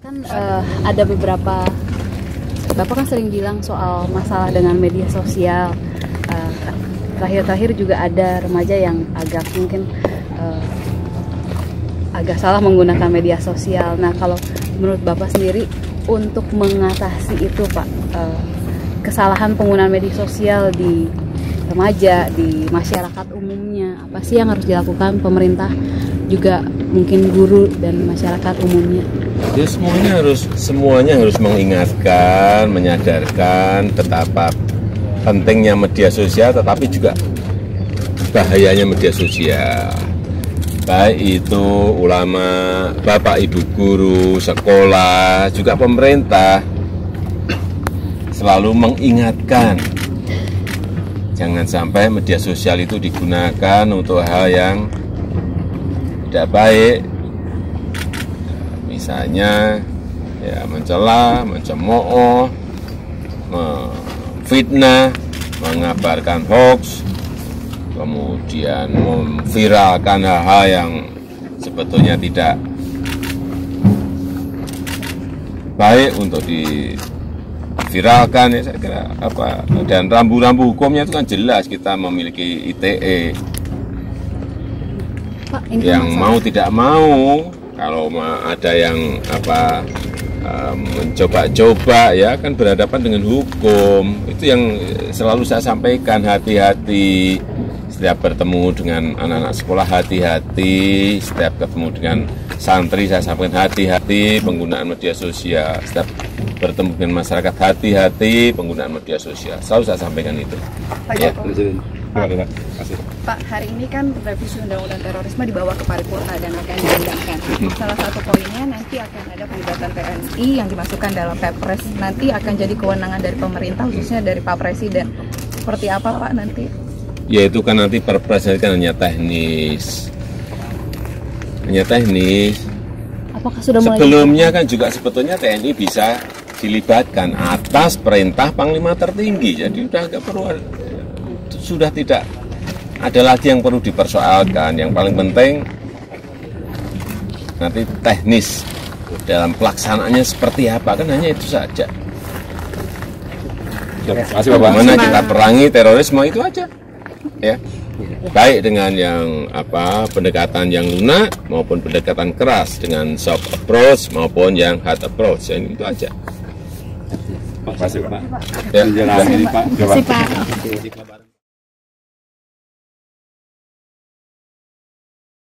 kan uh, ada beberapa bapak kan sering bilang soal masalah dengan media sosial. Uh, terakhir-terakhir juga ada remaja yang agak mungkin uh, agak salah menggunakan media sosial. Nah kalau menurut bapak sendiri untuk mengatasi itu pak uh, kesalahan penggunaan media sosial di remaja di masyarakat umumnya. Apa sih yang harus dilakukan? Pemerintah juga mungkin guru dan masyarakat umumnya. Ya semuanya harus semuanya harus mengingatkan menyadarkan betapa pentingnya media sosial tetapi juga bahayanya media sosial. Baik itu ulama bapak ibu guru sekolah juga pemerintah selalu mengingatkan jangan sampai media sosial itu digunakan untuk hal yang tidak baik. Misalnya ya mencela, mencemooh, memfitnah, mengabarkan hoax, kemudian memviralkan hal-hal yang sebetulnya tidak baik untuk diviralkan ya saya kira apa dan rambu-rambu hukumnya itu kan jelas kita memiliki ITE Pak, yang mau tidak mau kalau ada yang apa mencoba-coba ya kan berhadapan dengan hukum. Itu yang selalu saya sampaikan hati-hati setiap bertemu dengan anak-anak sekolah hati-hati setiap ketemu dengan santri saya sampaikan hati-hati penggunaan media sosial setiap bertemu dengan masyarakat hati-hati penggunaan media sosial selalu saya sampaikan itu Pak ya. Pak, Pak, hari ini kan revisi Undang-Undang Terorisme dibawa ke paripurna dan akan diundangkan. Salah satu poinnya nanti akan ada pelibatan TNI yang dimasukkan dalam Perpres. Nanti akan jadi kewenangan dari pemerintah, khususnya dari Pak Presiden. Seperti apa Pak nanti? Ya itu kan nanti Perpres kan hanya teknis. Hanya teknis. Apakah sudah mulai Sebelumnya kan juga sebetulnya TNI bisa dilibatkan atas perintah Panglima tertinggi. Jadi udah nggak perlu sudah tidak ada lagi yang perlu dipersoalkan. Yang paling penting nanti teknis dalam pelaksanaannya seperti apa kan hanya itu saja. Bagaimana kita perangi terorisme itu aja, ya. Baik dengan yang apa pendekatan yang lunak maupun pendekatan keras dengan soft approach maupun yang hard approach, ya, itu aja. Terima kasih Pak. Ya, Penjelasan ini Pak. Terima kasih Pak.